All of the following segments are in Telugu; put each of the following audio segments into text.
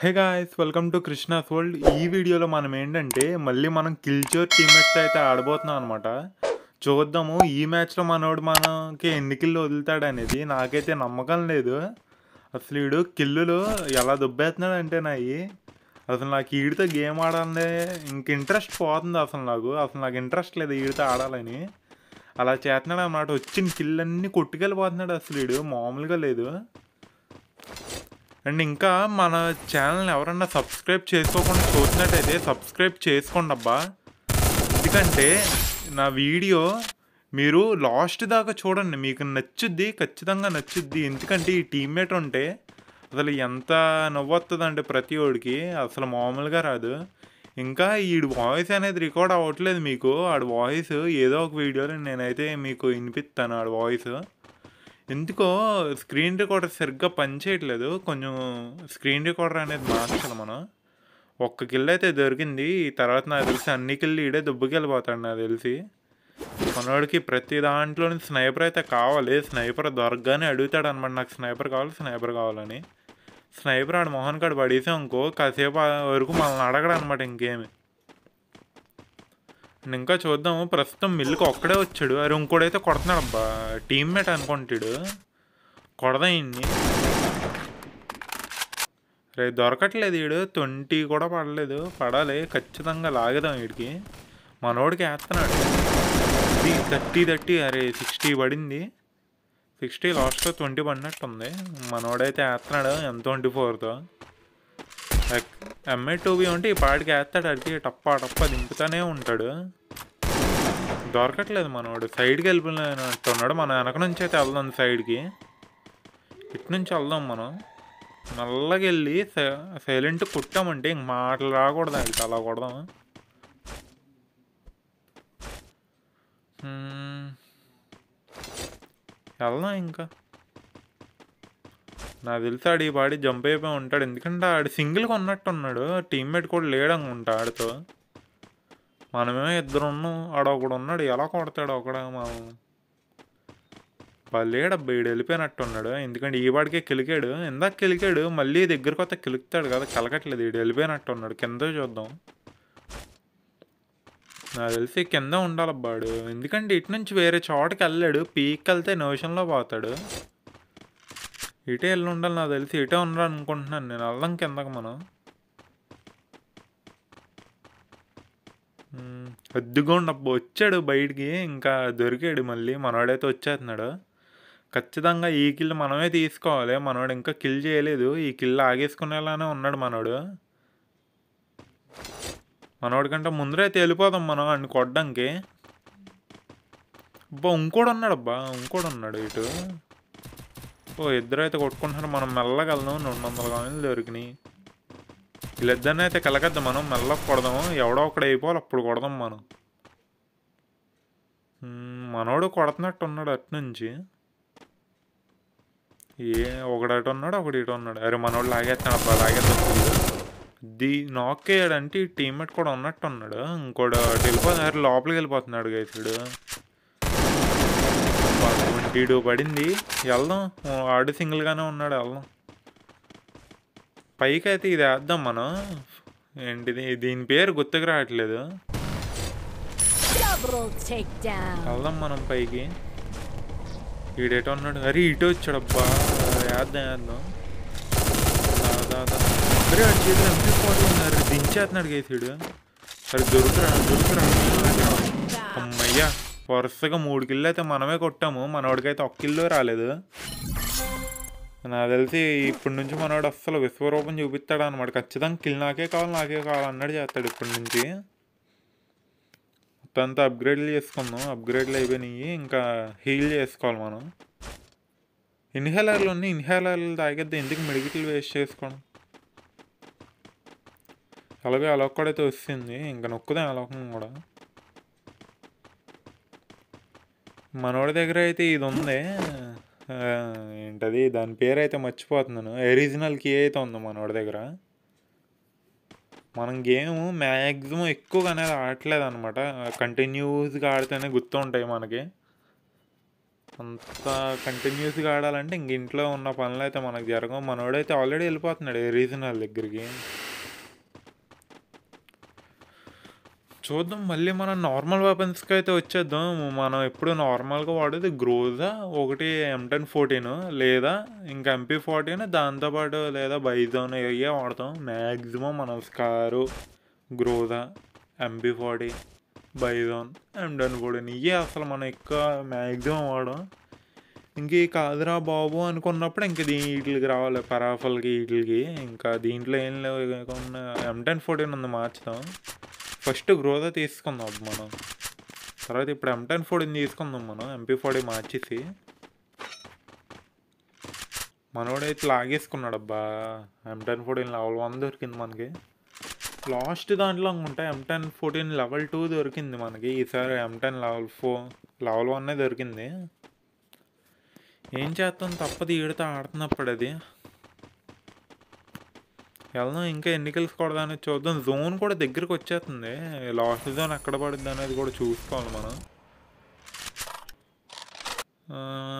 Hey guys welcome to Krishna's world ఈ వీడియోలో మనం ఏంటంటే మళ్ళీ మనం కిల్చోర్ టీమ్మేట్స్ అయితే ఆడబోతున్నాం అనమాట చూద్దాము ఈ మ్యాచ్లో మనోడు మనకి ఎన్ని కిల్లు వదులుతాడనేది నాకైతే నమ్మకం లేదు. అసలు వీడు కిల్లులు ఎలా దుబ్బేస్తున్నాడు అంటే నాయి అసలు నాకు ఈడితో గేమ్ ఆడాలనే ఇంక ఇంట్రెస్ట్ పోతుంది అసలు నాకు. అసలు నాకు ఇంట్రెస్ట్ లేదు ఈడితో ఆడాలని. అలా చేస్తున్నాడు అన్నమాట. వచ్చిన కిల్లన్నీ కొట్టుకెళ్ళిపోతున్నాడు అసలు వీడు. మామూలుగా లేదు. అండ్ ఇంకా మన ఛానల్ని ఎవరన్నా సబ్స్క్రైబ్ చేసుకోకుండా చూసినట్టయితే సబ్స్క్రైబ్ చేసుకోండి అబ్బా. ఎందుకంటే నా వీడియో మీరు లాస్ట్ దాకా చూడండి. మీకు నచ్చుద్ది ఖచ్చితంగా నచ్చుద్ది. ఎందుకంటే ఈ టీమ్మేట్ ఉంటే అసలు ఎంత నవ్వొస్తుందంటే ప్రతి ఒడికి. అసలు మామూలుగా రాదు. ఇంకా ఈ వాయిస్ అనేది రికార్డ్ అవ్వట్లేదు మీకు. ఆడి వాయిస్ ఏదో ఒక వీడియోలో నేనైతే మీకు వినిపిస్తాను ఆడి వాయిస్ ఎందుకో స్క్రీన్ రికార్డర్ సరిగ్గా పనిచేయట్లేదు కొంచెం స్క్రీన్ రికార్డర్ అనేది మార్చాలి మనం. ఒక్క కిల్ అయితే దొరికింది. తర్వాత నాకు తెలిసి అన్ని కిల్లు ఈడే దుబ్బకెళ్ళిపోతాడు నాకు తెలిసి. మనోడికి ప్రతి దాంట్లోని స్నైపర్ అయితే కావాలి. స్నైపర్ దొరకగానే అడుగుతాడు అనమాట నాకు స్నైపర్ కావాలి స్నైపర్ కావాలని. స్నైపర్ ఆడు మోహన్ కాడు పడేసాం అనుకో కాసేపు వరకు మనల్ని అడగడం అనమాట ఇంకేమి. ఇంకా చూద్దాము ప్రస్తుతం మిల్లుకి ఒక్కడే వచ్చాడు. అరే ఇంకోడైతే కొడుతున్నాడు అబ్బా. టీమ్మేట్ అనుకుంటాడు. కొడదాం రే దొరకట్లేదు వీడు ట్వంటీ కూడా పడలేదు. పడాలి. ఖచ్చితంగా లాగదాం వీడికి మనోడికి వేస్తున్నాడు. థర్టీ థర్టీ అరే సిక్స్టీ పడింది. సిక్స్టీ లాస్ట్లో ట్వంటీ పడినట్టుంది. మనోడైతే వేస్తున్నాడు ఎంత ట్వంటీ ఫోర్తో? ఎంఏ టూబీ ఉంటే ఈ పాటికి వేస్తాడు అడిగి టప్ప టప్ప దింపుతానే ఉంటాడు. దొరకట్లేదు మనోడు. సైడ్కి వెళ్ళిపోయినట్టున్నాడు. మన వెనక నుంచి అయితే వెళ్దాం సైడ్కి ఇటు నుంచి వెళ్దాం మనం. మెల్లగా వెళ్ళి సైలెంట్ కుట్టామంటే ఇంక మాటలు రాకూడదు. అది అలా కొడదాం వెళ్దాం ఇంకా? నాకు తెలిసి ఆడు వాడి జంప్ అయిపోయి ఉంటాడు. ఎందుకంటే ఆడు సింగిల్గా ఉన్నట్టు ఉన్నాడు టీమ్మేట్ కూడా లేడనుకుంటా ఆడితో. మనమే ఇద్దరు ఉన్నాం ఆడ ఒకడు ఉన్నాడు. ఎలా కొడతాడు ఒకడ మనం లేడబ్బా ఈడు వెళ్ళిపోయినట్టు ఉన్నాడు ఎందుకంటే ఈ వాడికే కిలికాడు. ఇందాక కిలికాడు. మళ్ళీ దగ్గరకు వస్తే కిలుకుతాడు కదా. కలకట్లేదు. ఈడు వెళ్ళిపోయినట్టు ఉన్నాడు కింద చూద్దాం. నాకు తెలిసి కింద ఉండాలబ్బాడు ఎందుకంటే ఇటు నుంచి వేరే చోటకి వెళ్ళాడు. పీక్ వెళ్తే నోషన్లో పోతాడు. ఇటే వెళ్ళి ఉండాలి నాకు తెలిసి. ఇటే ఉండాలి అనుకుంటున్నాను నేను. వెళ్దాం కిందకి మనం. అద్దుకోండి అబ్బా. వచ్చాడు బయటికి. ఇంకా దొరికాడు మళ్ళీ. మనవాడైతే వచ్చేస్తున్నాడు. ఖచ్చితంగా ఈ కిల్ మనమే తీసుకోవాలి. మనవాడు ఇంకా కిల్ చేయలేదు. ఈ కిల్ ఆగేసుకునేలానే ఉన్నాడు మనోడు. మనోడి ముందరే అయితే వెళ్ళిపోదాం మనం అన్ని కొట్టడానికి. అబ్బా ఇంకోడు ఉన్నాడు అబ్బా ఇంకోడు ఉన్నాడు ఇటు. ఓ ఇద్దరు అయితే కొట్టుకుంటున్నారు మనం మెల్లగా రెండు వందల కాయలు దొరికినాయి. వీళ్ళిద్దరిని అయితే కలగద్దు మనం మెల్లగా కొడదాము ఎవడో ఒకడు అయిపోవాలి అప్పుడు కొడదాం మనం. మనోడు కొడుతున్నట్టు ఉన్నాడు అటు నుంచి. ఏ ఒకడు అటు ఉన్నాడు ఒకటి ఇటు ఉన్నాడు. అరే మనోడు లాగేస్తాడు అబ్బా లాగేస్తాడు ది నాక్ అయ్యాడంటే ఈ టీమ్మేట్ కూడా ఉన్నట్టు ఉన్నాడు ఇంకోడు వెళ్ళిపోతున్నాడు లోపలికి వెళ్ళిపోతున్నాడు గైతుడు టూ పడింది. వెళ్దాం. ఆడు సింగిల్గానే ఉన్నాడు. వెళ్దాం. పైకి అయితే ఇది వేద్దాం మనం. ఏంటిది? దీని పేరు గుర్తుకు రావట్లేదు. వెళ్దాం మనం పైకి. ఈడేటో ఉన్నాడు? అరే ఇటు వచ్చాడు అబ్బా వేద్దాం. వేద్దాం దా, దా, దా. అరే ఆ ఉన్నారు. దించేస్తున్నాడు కేసీడు అరే దొరుకురా దొరుకురా అమ్మయ్యా వరుసగా మూడు కిల్లు అయితే మనమే కొట్టాము. మనవాడికైతే ఒక్క కిల్లు రాలేదు. నాకు తెలిసి ఇప్పటి నుంచి మనవాడు అస్సలు విశ్వరూపం చూపిస్తాడు అనమాట ఖచ్చితంగా కిల్ నాకే కావాలి నాకే కావాలి అన్నట్టు చేస్తాడు ఇప్పటి నుంచి. మొత్తం అంతా అప్గ్రేడ్లు చేసుకుందాం. అప్గ్రేడ్లు అయిపోయినాయి. ఇంకా హీల్ చేసుకోవాలి మనం. ఇన్హేలర్లు ఉన్నాయి. ఇన్హేలర్లు తాగేద్దాం ఎందుకు మెడికల్ వేస్ట్ చేసుకోవడం? అలాగే అలా కూడా అయితే వస్తుంది. ఇంకా నొక్కుదాం అలోకం కూడా. మనోడి దగ్గర అయితే ఇది ఉంది. ఏంటది? దాని పేరు అయితే మర్చిపోతున్నాను. ఒరిజినల్ కీ అయితే ఉంది మనోడి దగ్గర. మనం గేమ్ మ్యాక్సిమం ఎక్కువగా అనేది ఆడట్లేదు అనమాట కంటిన్యూస్గా ఆడితేనే గుర్తుంటాయి మనకి. అంత కంటిన్యూస్గా ఆడాలంటే ఇంక ఇంట్లో ఉన్న పనులు అయితే మనకు జరగవు. మనోడైతే ఆల్రెడీ వెళ్ళిపోతున్నాడు రీజనల్ దగ్గరికి. చూద్దాం మళ్ళీ మనం నార్మల్ వెపన్స్కి అయితే వచ్చేద్దాం. మనం ఎప్పుడు నార్మల్గా వాడేది గ్రోజా ఒకటి ఎం టెన్ ఫోర్టీన్ లేదా ఇంకా ఎంపీ ఫోర్టీన్ దాంతోపాటు లేదా బైజోన్ ఇవే వాడతాం. మ్యాక్సిమం మనం SCAR Groza MP forty Bizon M ten fourteen ఇవే అసలు మనం ఎక్కువ మ్యాక్సిమం వాడడం. ఇంక కాదురా బాబు అనుకున్నప్పుడు ఇంక వీటికి రావాలి పరాఫల్కి వీటికి. ఇంకా దీంట్లో ఏం లేవు ఎం టెన్ ఫోర్టీన్ ఉంది మార్చుదాం. ఫస్ట్ గ్రోదా తీసుకుందాం మనం. తర్వాత ఇప్పుడు ఎం టెన్ ఫోర్టీన్ తీసుకుందాం మనం. ఎంపీ ఫోర్టీ మార్చేసి. మనోడైతే లాగేసుకున్నాడు అబ్బా. M ten fourteen level one దొరికింది మనకి. లాస్ట్ దాంట్లో అనుకుంటా M ten fourteen level two దొరికింది మనకి. ఈసారి M ten level four level వన్నే దొరికింది. ఏం చేస్తాం? తప్పది. ఈడితో ఆడుతున్నప్పుడు అది. వెళ్దాం ఇంకా ఎన్ని కిల్స్ చూద్దాం. జోన్ కూడా దగ్గరికి వచ్చేస్తుంది. లాస్ట్ జోన్ ఎక్కడ పడుద్ది అనేది కూడా చూసుకోవాలి మనం.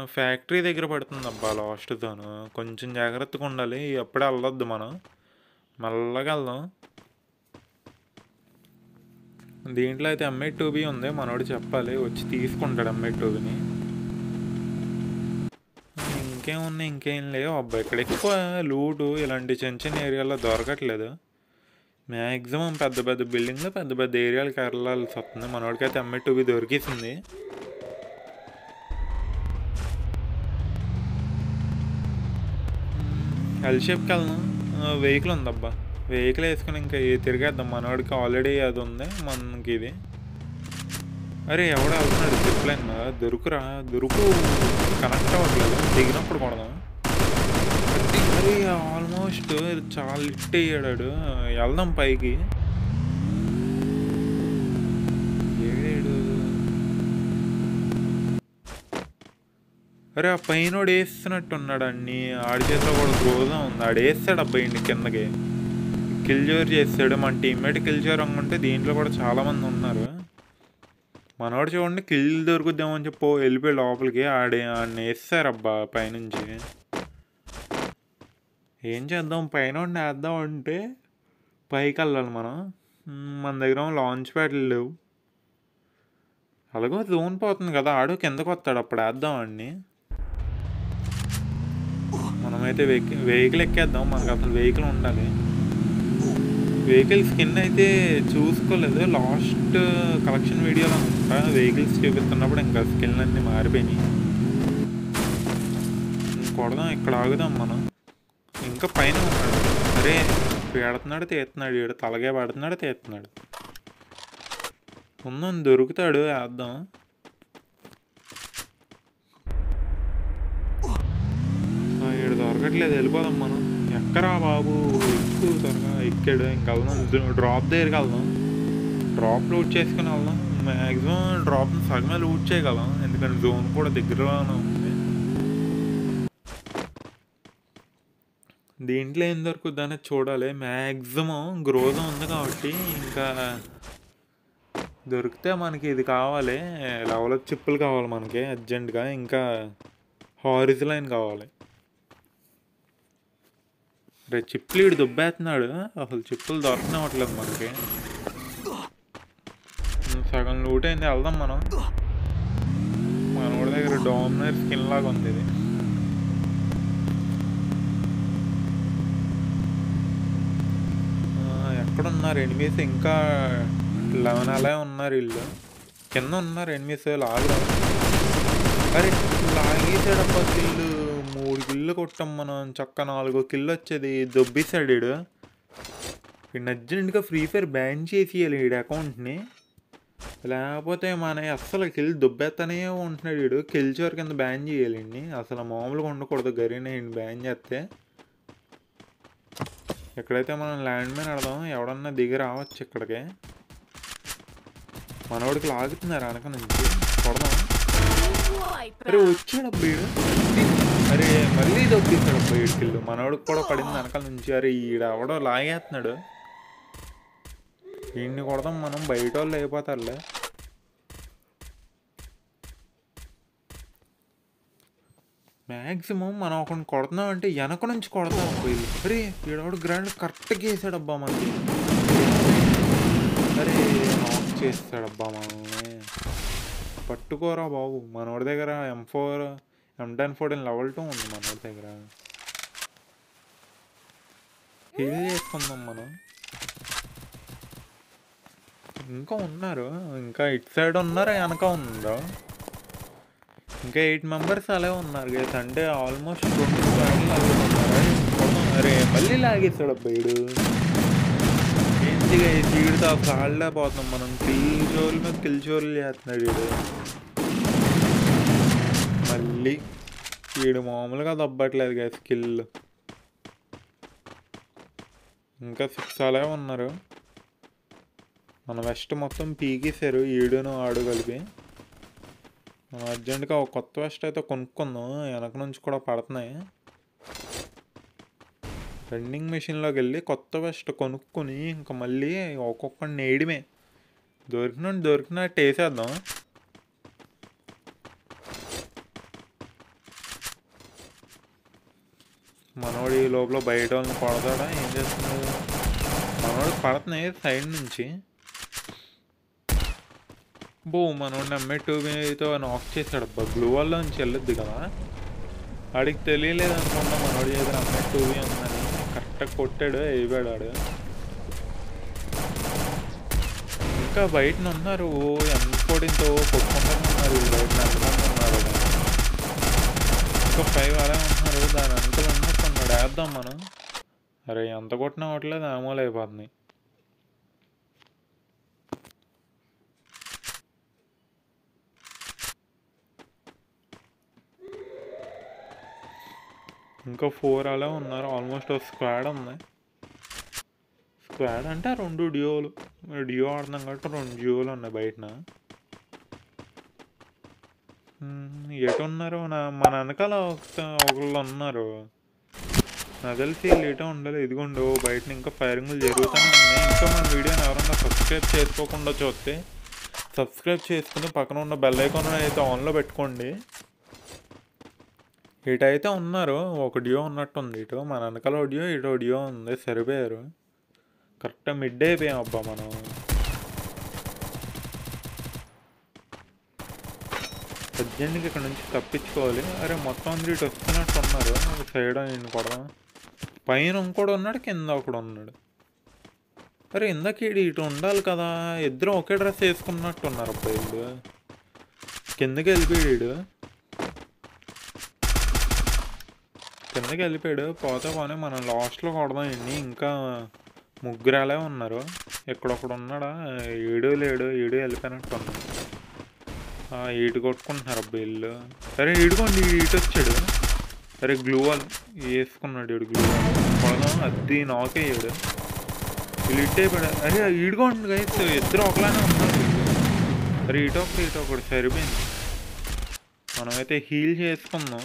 ఫ్యాక్టరీ దగ్గర పడుతుంది అబ్బా లాస్ట్ జోన్. కొంచెం జాగ్రత్తగా ఉండాలి. ఎప్పుడే వెళ్ళొద్దు మనం. మెల్లగా వెళ్దాం. దీంట్లో అయితే ఎంఐ టూబీ ఉంది. మనోడు చెప్పాలి. వచ్చి తీసుకుంటాడు ఎంఐ టూబీని ఇంకేమున్నాయి ఇంకేం లేవు. అబ్బాయి ఇక్కడ ఎక్కువ లూటు ఇలాంటి చిన్న చిన్న ఏరియాలో దొరకట్లేదు. మ్యాక్సిమం పెద్ద పెద్ద బిల్డింగ్లు పెద్ద పెద్ద ఏరియాలకు వెళ్ళాల్సి వస్తుంది. మనోడికైతే ఎంఐ టూబీ దొరికేసింది. ఎల్ షేప్కి వెళ్దాం వెహికల్ ఉందబ్బా. వెహికల్ వేసుకుని ఇంకా తిరిగేద్దాం. మనోడికి ఆల్రెడీ అది ఉంది. మనకి ఇది. అరే ఎవడో వెళ్తున్నాడు జిప్ లైన్ దొరుకురా దొరుకు. కనెక్ట్ అవ్వట్లేదు. దిగినప్పుడు కొడదాం. మరి ఆల్మోస్ట్ చాలా లిట్ అయ్యాడు వెళ్దాం పైకి. ఏడు అరే ఆ పైనోడు వేస్తున్నట్టున్నాడు అన్ని ఆడి చేతిలో కూడా క్రోధం ఉంది. ఆడు వేస్తాడు అబ్బాయి కిందకి. కిల్జోర్ చేస్తాడు. మన టీమ్మేట్ కిల్జోర్ అనుకుంటే దీంట్లో కూడా చాలామంది ఉన్నారు. మనవాడు చూడండి కిల్ దొరుకుద్దామని చెప్పి వెళ్ళిపోయి లోపలికి ఆడే ఆడిని వేస్తారబ్బా పైనుంచి. ఏం చేద్దాం? పైన వేద్దాం అంటే పైకి వెళ్ళాలి మనం. మన దగ్గర లాంచ్ ప్యాడ్లు లేవు. అలాగో జోన్ పోతుంది కదా ఆడు కిందకు వస్తాడు అప్పుడు వేద్దామండి మనమైతే వెహికల్ వెహికల్ ఎక్కేద్దాం మనకు అసలు వెహికల్ ఉండాలి. వెహికల్ స్కిన్ అయితే చూసుకోలేదు. లాస్ట్ కలెక్షన్ వీడియోలో అనుకుంటా వెహికల్స్ చూపిస్తున్నప్పుడు ఇంకా స్కిన్ అన్నీ మారిపోయినాయి. కొడదాం ఇక్కడ ఆగుదాం మనం. ఇంకా పైన ఉన్నాడు. అరే పెడుతున్నాడు తీస్తున్నాడు వీడు తలగే పడుతున్నాడు తీస్తున్నాడు ఉందాం దొరుకుతాడు వేద్దాం. ఈడు దొరకట్లేదు వెళ్ళిపోదాం మనం. ఎక్కరా బాబు? ఎక్కువ త్వరగా ఎక్కాడు ఇంకా వెళ్దాం. డ్రాప్ దగ్గరికి వెళ్దాం. డ్రాప్ లూట్ చేసుకుని వెళ్దాం. మ్యాక్సిమం డ్రాప్ సగమే లూట్ చేయగలం. ఎందుకంటే జోన్ కూడా దగ్గరలోనే ఉంది. దీంట్లో ఏం దొరుకుద్ది అనేది చూడాలి. మ్యాక్సిమం గ్రోజ్ ఉంది కాబట్టి ఇంకా దొరికితే మనకి ఇది కావాలి. లెవలప్ చిప్పులు కావాలి మనకి అర్జెంటుగా ఇంకా హారిజ్ లైన్ కావాలి. రే చిప్పులు ఇడు దుబ్బేస్తున్నాడు అసలు చిప్పులు దొరకనివ్వట్లేదు మనకి. సగం లూట్ అయింది వెళ్దాం మనం. మనోడి దగ్గర డామినర్ స్కిన్ లాగా ఉంది ఇది. ఎక్కడున్నారు? ఎనిమిస్ ఇంకా లెవెన్ అలా ఉన్నారు వీళ్ళు. కింద ఉన్నారు ఎనిమిస్ లాగా అరే లాగేసాడబ్బా వీళ్ళు కిల్లు కొట్టాం మనం. చక్క నాలుగో కిల్లు వచ్చేది. దొబ్బేశాడు వీడు వీడిని అర్జెంట్గా ఫ్రీ ఫైర్ బ్యాన్ చేసేయాలి వీడి అకౌంట్ని. లేకపోతే మన అస్సలు కిల్ దుబ్బెత్తనే ఉంటున్నాడు వీడు కిల్ చోర్ కింద బ్యాన్ చేయాలండి అసలు మామూలుగా ఉండకూడదు గరీన బ్యాన్ చేస్తే. ఎక్కడైతే మనం ల్యాండ్ మైన్ ఆడదాం ఎవడన్నా దిగి రావచ్చు ఇక్కడికి. మనోడికి లాగుతున్నారు వెనక నుంచి. కొడదాం. అరే వచ్చాడు అబ్బాయి అరే మళ్ళీ దొబ్బేశాడు పోయి కిల్లు. మనోడికి కూడా పడింది వెనకాల నుంచి. అరే ఈడ లాగేస్తున్నాడు. వీడిని కొడదాం మనం బయట వాళ్ళు అయిపోతారులే. మ్యాక్సిమం మనం ఒకరిని కొడుతున్నాం అంటే వెనక నుంచి కొడతాం అబ్బా వీళ్ళు. అరే వీడవాడు గ్రాండ్ కరెక్ట్గా వేసాడబ్బా మనకి అరే ఆఫ్ చేస్తాడబ్బా మనల్ని. పట్టుకోరా బాబు మనోడి దగ్గర M four M ten fourteen level two ఉంది మన దగ్గర. హీల్ చేసుకుందాం మనం. ఇంకా ఉన్నారు. ఇంకా ఇటు సైడ్ ఉన్నారు వెనక ఉందో? ఇంకా ఎయిట్ మెంబర్స్ అలా ఉన్నారు గైస్ అంటే ఆల్మోస్ట్ ట్వంటీ ఫైవ్ లాగేస్తున్నారు అరే మళ్ళీ లాగేస్తాడు అబ్బాయిడు ఏంటి గైస్ వీడితో కాళ్ళే పోతాం మనం. కిల్ చోర్ల మీద కిల్ చోర్లు చేస్తున్నాడు వీడు వీడు మామూలుగా దబ్బట్లేదు కదా స్కిల్ ఇంకా సిక్స్ అలాగే ఉన్నారు. మన వెస్ట్ మొత్తం పీకేశారు ఈడును ఆడు కలిపి. మనం అర్జెంటుగా ఒక కొత్త వెస్ట్ అయితే కొనుక్కుందాం వెనక నుంచి కూడా పడుతున్నాయి. రన్నింగ్ మెషిన్లోకి వెళ్ళి కొత్త వెస్ట్ కొనుక్కొని ఇంకా మళ్ళీ ఒక్కొక్కడిని నేయడమే దొరికినండి దొరికినట్టు వేసేద్దాం. మనోడు ఈ లోపల బయట వాళ్ళని కొడతాడా? ఏం చేస్తున్నాడు? మనోడు పడుతున్నాయి సైడ్ నుంచి. బో మనోడిని అమ్మే టూబీతో నాక్ చేశాడు. అబ్బా గ్లూ వల్ల నుంచి వెళ్ళొద్దు కదా. ఆడికి తెలియలేదు అనుకున్నా మనోడి దగ్గర అమ్మే టూబీ ఉందని. కరెక్ట్గా కొట్టాడు అయిపోయాడు ఆడు. ఇంకా బయటన ఉన్నారు. ఓ ఎంత పొడితో ఉన్నారు. బయట ఎంతమంది ఉన్నారు? ఇంకా ఫైవ్ అలా ఉంటున్నారు దాని అంతలో ఇక్కడ వేద్దాం మనం. అరే ఎంత కొట్టినా అవ్వట్లేదు ఆమోలు అయిపోతుంది. ఇంకా ఫోర్ అలా ఉన్నారు ఆల్మోస్ట్ ఒక స్క్వాడ్ ఉంది. స్క్వాడ్ అంటే రెండు డియోలు డియో ఆడుతున్నాం కాబట్టి రెండు డియోలు ఉన్నాయి బయటన. ఎటు ఉన్నారు నా మన వెనకాల ఒకళ్ళు ఉన్నారు. నాకు తెలిసి వీళ్ళు ఉండాలి ఇదిగోండి బయట ఇంకా ఫైరింగ్లు జరుగుతూనే ఉన్నాయి. ఇంకా మన వీడియోని ఎవరన్నా సబ్స్క్రైబ్ చేసుకోకుండా చూస్తే సబ్స్క్రైబ్ చేసుకుని పక్కన ఉన్న బెల్ ఐకాన్ అయితే ఆన్లో పెట్టుకోండి. ఇటైతే ఉన్నారు ఒక డియో ఉన్నట్టుంది. ఇటు మన వెనకాల ఒడియో ఇటు డియో ఉంది. సరిపోయారు. కరెక్ట్గా మిడ్ అయిపోయాం అబ్బా మనం. అర్జెంట్గా ఇక్కడ నుంచి తప్పించుకోవాలి. అరే మొత్తం అందరూ ఇటు వస్తున్నట్టు ఉన్నారు. సైడ్ నేను కూడా పైన ఇంకోడు ఉన్నాడు కింద ఒకడు ఉన్నాడు. అరే ఇందాక ఇటు ఉండాలి కదా ఇద్దరు ఒకే డ్రెస్ వేసుకున్నట్టు ఉన్నారు అబ్బా కిందకి వెళ్ళిపోయాడు వీడు కిందకి వెళ్ళిపోయాడు పోతే పోనీ మనం లాస్ట్లో కొడదాం ఇన్ని ఇంకా ముగ్గురాలే ఉన్నారు. ఎక్కడొక్కడు ఉన్నాడా ఏడు లేడు ఏడు వెళ్ళిపోయినట్టు ఉన్నాడు ఈడు కొట్టుకుంటున్నారు అబ్బా సరే ఈడుకోండి ఈటు వచ్చాడు. సరే గ్లూ వాల్ వేసుకున్నాడు ఈడు గ్లూ వాల్ కొడదాం అది నాకేయాడు వీళ్ళు ఇట్టే అయిపోయాడు అరే ఈడుకోండి అయితే ఇద్దరు ఒకలానే ఉన్నారు. అరే ఇటు ఒకటి ఇటు ఒకటి సరిపోయింది. మనమైతే హీల్ చేసుకుందాం.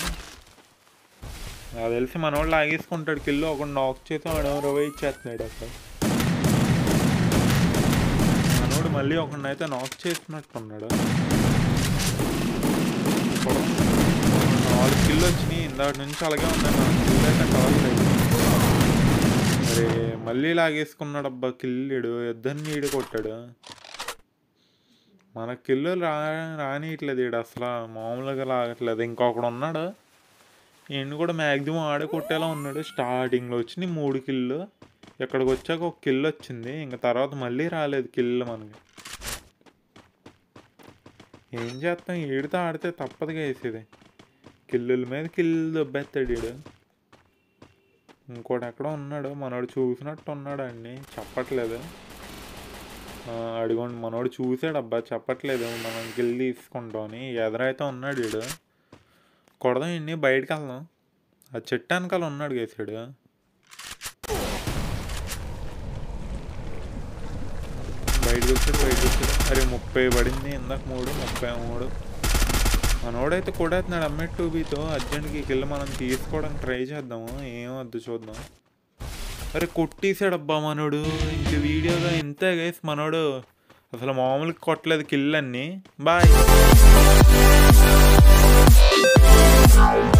నాకు తెలిసి మనోడు లాగేసుకుంటాడు కిల్లు ఒక నాక్ చేసి వాడు వెయిట్ చేస్తున్నాడు అక్కడ. మనోడు మళ్ళీ ఒకడినైతే నాక్ చేసినట్టున్నాడు. నాలుగు కిల్లు వచ్చినాయి. ఇందాటి నుంచి అలాగే ఉన్నాయి. మన అయితే మరి మళ్ళీ లాగేసుకున్నాడు అబ్బా కిల్లుడు. ఇద్దరిని ఈడు కొట్టాడు. మన కిల్లు రా రానియట్లేదు ఈడు అసలు. మామూలుగా లాగట్లేదు. ఇంకొకడు ఉన్నాడు. ఈయన కూడా మ్యాక్సిమం ఆడే కొట్టేలా ఉన్నాడు. స్టార్టింగ్లో వచ్చినాయి మూడు కిల్లు. ఇక్కడికి వచ్చాక ఒక కిల్ వచ్చింది. ఇంకా తర్వాత మళ్ళీ రాలేదు కిల్లు మనకి. ఏం చేస్తాం? ఈడితో ఆడితే తప్పదుగా వేసేది కిల్లుల మీద కిల్లు దొబ్బేస్తాడు వీడు ఇంకోటి ఎక్కడో ఉన్నాడు. మనోడు చూసినట్టు ఉన్నాడు అండి చెప్పట్లేదు. ఆ, అడిగోండి. మనోడు చూసాడు అబ్బా చెప్పట్లేదు. మనం కిల్ తీసుకుంటామని ఎదురైతే ఉన్నాడు వీడు కొడదాం ఇన్ని బయటకు వెళ్దాం ఆ చెట్టు వెనకాల ఉన్నాడు గేసాడు. బయటకు వచ్చాడు బయటకు వచ్చాడు అరే ముప్పై పడింది. ఇందాక మూడు ముప్పై మూడు. మనోడైతే కొడేతున్నాడు అమ్మే టూ టూబీతో అర్జెంట్కి కిల్ మనం తీసుకోవడానికి ట్రై చేద్దాము? ఏమద్దు చూద్దాం. అరే కొట్టేశాడు అబ్బా మనోడు. ఇంక వీడియోగా ఇంతే గైస్ మనోడు. అసలు మామూలుగా కొట్టలేదు కిల్ అన్నీ. బాయ్.